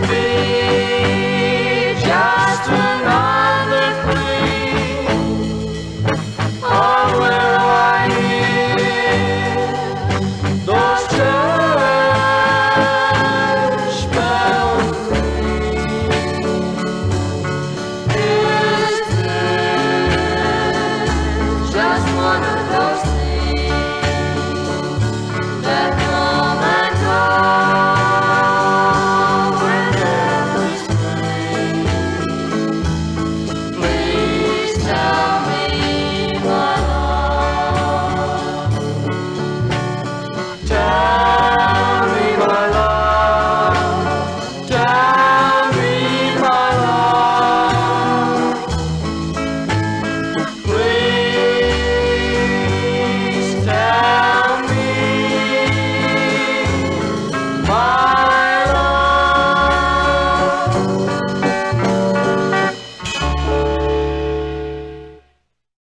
this.